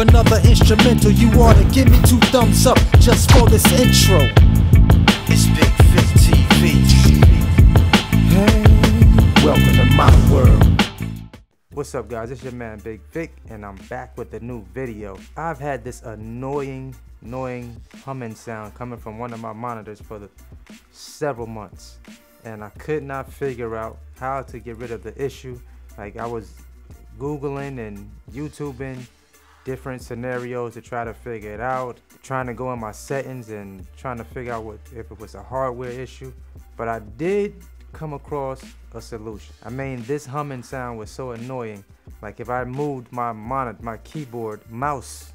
another instrumental. You ought to give me two thumbs up just for this intro. It's Big TV. Hey, welcome to my world. What's up guys, it's your man Bigg Vic and I'm back with a new video. I've had this annoying, annoying humming sound coming from one of my monitors for the several months and I could not figure out how to get rid of the issue. Like I was Googling and YouTubing different scenarios to try to figure it out, trying to go in my settings and trying to figure out what if it was a hardware issue. But I did come across a solution. I mean, this humming sound was so annoying. Like if I moved my monitor, my keyboard, mouse,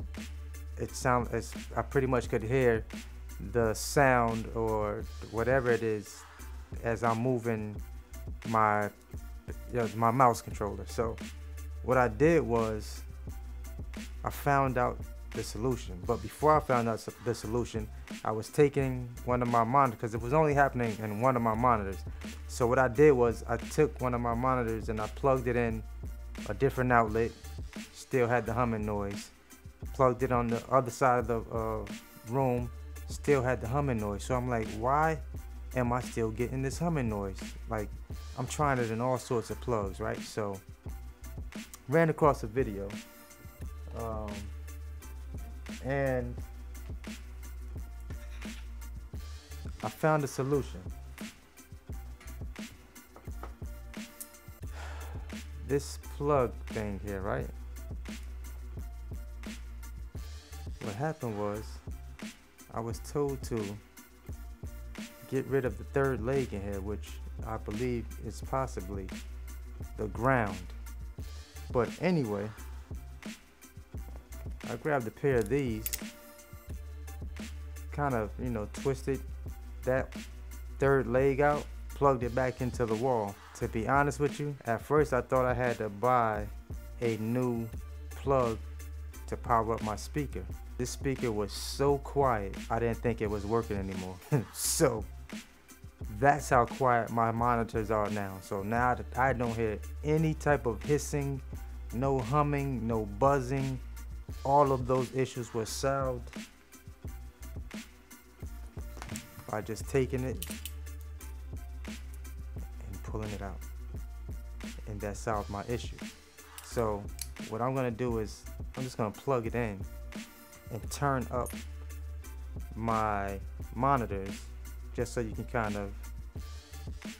it sound as I pretty much could hear the sound or whatever it is as I'm moving my you know, my mouse controller. So what I did was I found out the solution. But before I found out the solution, I was taking one of my monitors because it was only happening in one of my monitors. So what I did was I took one of my monitors and I plugged it in a different outlet, still had the humming noise. Plugged it on the other side of the uh, room, still had the humming noise. So I'm like, why am I still getting this humming noise? Like, I'm trying it in all sorts of plugs, right? So, ran across a video, um, and I found a solution. This plug thing here, right? What happened was, I was told to get rid of the third leg in here, which I believe is possibly the ground. But anyway, I grabbed a pair of these, kind of, you know, twisted that third leg out, plugged it back into the wall. To be honest with you, at first I thought I had to buy a new plug to power up my speaker. This speaker was so quiet, I didn't think it was working anymore. so that's how quiet my monitors are now. So now I don't hear any type of hissing, no humming, no buzzing, all of those issues were solved by just taking it and pulling it out. And that solved my issue. So what I'm gonna do is I'm just gonna plug it in and turn up my monitors just so you can kind of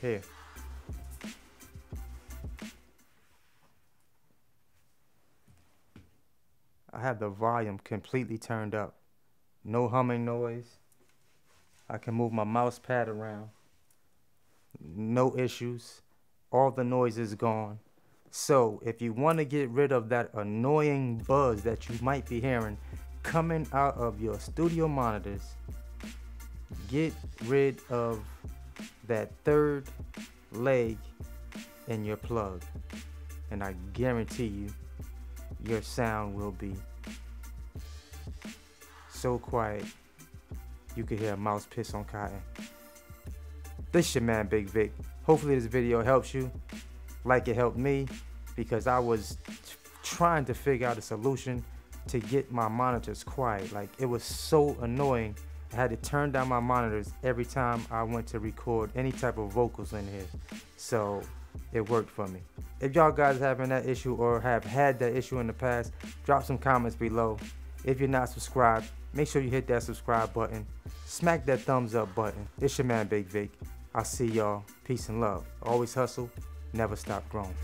hear. Have the volume completely turned up. No humming noise. I can move my mouse pad around. No issues. All the noise is gone. So if you want to get rid of that annoying buzz that you might be hearing coming out of your studio monitors, get rid of that third leg in your plug and I guarantee you your sound will be so quiet you could hear a mouse piss on cotton. This is your man Bigg Vic. Hopefully this video helps you like it helped me because I was trying to figure out a solution to get my monitors quiet. Like it was so annoying I had to turn down my monitors every time I went to record any type of vocals in here. So it worked for me. If y'all guys are having that issue or have had that issue in the past, drop some comments below. If you're not subscribed, make sure you hit that subscribe button. Smack that thumbs up button. It's your man Bigg Vic. I'll see y'all. Peace and love. Always hustle, never stop growing.